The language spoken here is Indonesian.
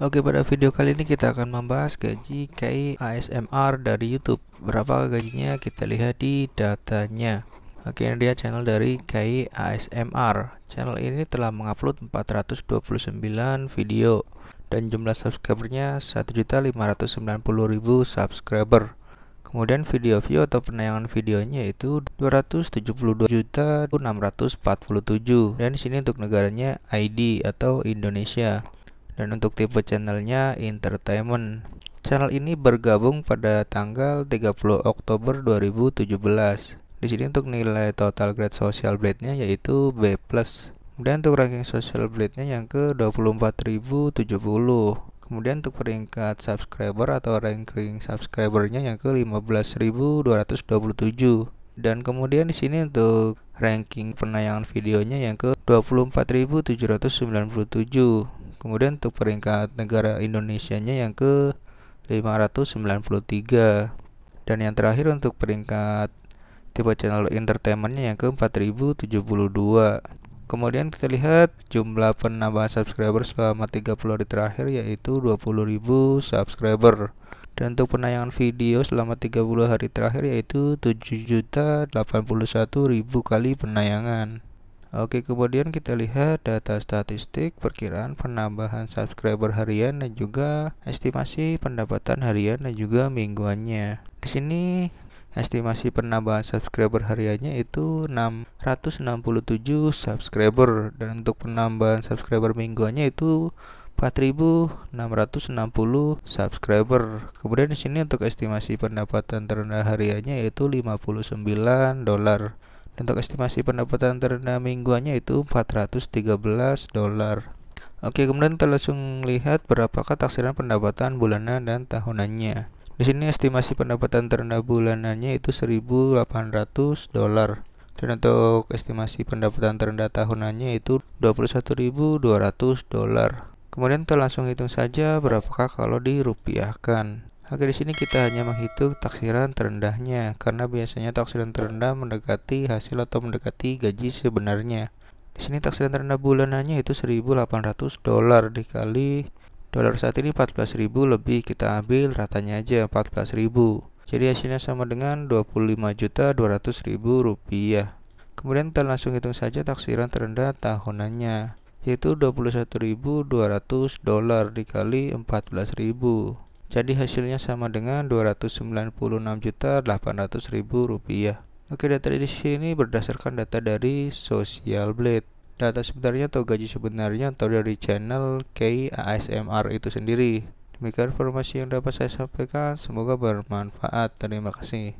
Oke pada video kali ini kita akan membahas gaji KI ASMR dari YouTube. Berapa gajinya? Kita lihat di datanya. Oke ini dia channel dari KI ASMR Channel ini telah mengupload 429 video Dan jumlah subscribernya 1.590.000 subscriber. Kemudian video view atau penayangan videonya itu 272.647 dan di sini untuk negaranya ID atau Indonesia dan untuk tipe channelnya entertainment. Channel ini bergabung pada tanggal 30 Oktober 2017. Di sini untuk nilai total grade social blade-nya yaitu B+. Kemudian untuk ranking social blade-nya yang ke 24070. Kemudian untuk peringkat subscriber atau ranking subscribernya yang ke 15.227. Dan kemudian di sini untuk ranking penayangan videonya yang ke 24.797 kemudian untuk peringkat negara Indonesia-nya yang ke 593 dan yang terakhir untuk peringkat tipe channel entertainmentnya yang ke 4072 kemudian kita lihat jumlah penambahan subscriber selama 30 hari terakhir yaitu 20.000 subscriber. Dan untuk penayangan video selama 30 hari terakhir yaitu 7.081.000 kali penayangan Oke, kemudian kita lihat data statistik perkiraan penambahan subscriber harian dan juga estimasi pendapatan harian dan juga mingguannya. Di sini estimasi penambahan subscriber hariannya itu 667 subscriber dan untuk penambahan subscriber mingguannya itu 4660 subscriber. Kemudian di sini untuk estimasi pendapatan terendah hariannya yaitu 59 dolar. Untuk estimasi pendapatan terendah mingguannya itu 413 dolar. Oke, kemudian kita langsung lihat berapakah taksiran pendapatan bulanan dan tahunannya. Di sini estimasi pendapatan terendah bulanannya itu 1.800 dolar. Dan untuk estimasi pendapatan terendah tahunannya itu 21.200 dolar. Kemudian kita langsung hitung saja berapakah kalau dirupiahkan. Oke, di sini kita hanya menghitung taksiran terendahnya karena biasanya taksiran terendah mendekati hasil atau mendekati gaji sebenarnya. Di sini taksiran terendah bulanannya itu 1.800 dolar dikali dolar saat ini 14.000 lebih kita ambil ratanya aja 14.000. Jadi hasilnya sama dengan 25.200.000 rupiah. Kemudian kita langsung hitung saja taksiran terendah tahunannya yaitu 21.200 dolar dikali 14.000. Jadi hasilnya sama dengan 296.800.000 rupiah. Oke, data di sini berdasarkan data dari Social Blade. Data sebenarnya atau gaji sebenarnya atau dari channel KASMR itu sendiri. Demikian informasi yang dapat saya sampaikan. Semoga bermanfaat. Terima kasih.